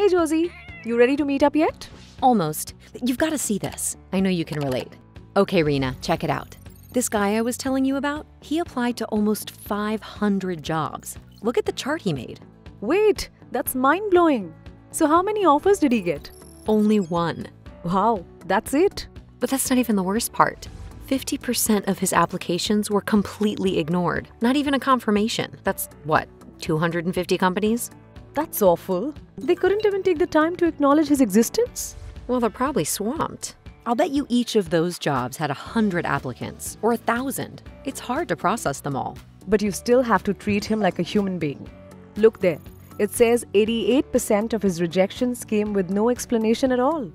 Hey Josie, you ready to meet up yet? Almost. You've got to see this. I know you can relate. Okay, Rena, check it out. This guy I was telling you about, he applied to almost 500 jobs. Look at the chart he made. Wait, that's mind blowing. So, how many offers did he get? Only one. Wow, that's it. But that's not even the worst part. 50% of his applications were completely ignored. Not even a confirmation. That's what, 250 companies? That's awful. They couldn't even take the time to acknowledge his existence? Well, they're probably swamped. I'll bet you each of those jobs had a 100 applicants or a 1,000. It's hard to process them all. But you still have to treat him like a human being. Look there. It says 88% of his rejections came with no explanation at all.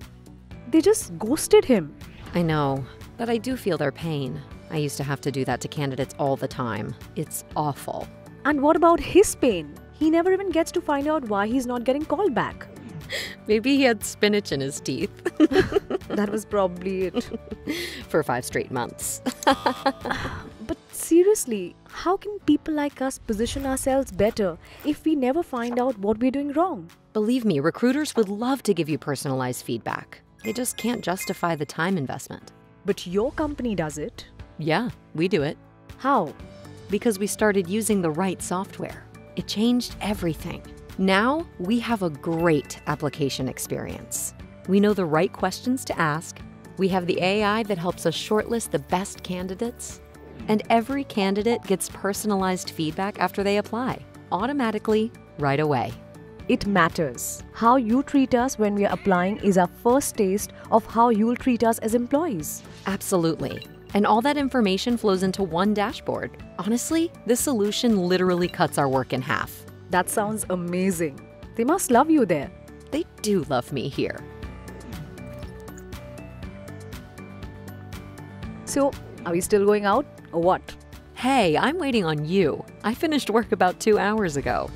They just ghosted him. I know, but I do feel their pain. I used to have to do that to candidates all the time. It's awful. And what about his pain? He never even gets to find out why he's not getting called back. Maybe he had spinach in his teeth. that was probably it. For five straight months. but seriously, how can people like us position ourselves better if we never find out what we're doing wrong? Believe me, recruiters would love to give you personalized feedback. They just can't justify the time investment. But your company does it. Yeah, we do it. How? Because we started using the right software. It changed everything. Now we have a great application experience. We know the right questions to ask. We have the AI that helps us shortlist the best candidates. And every candidate gets personalized feedback after they apply, automatically, right away. It matters. How you treat us when we are applying is our first taste of how you'll treat us as employees. Absolutely. And all that information flows into one dashboard. Honestly, this solution literally cuts our work in half. That sounds amazing. They must love you there. They do love me here. So, are we still going out or what? Hey, I'm waiting on you. I finished work about two hours ago.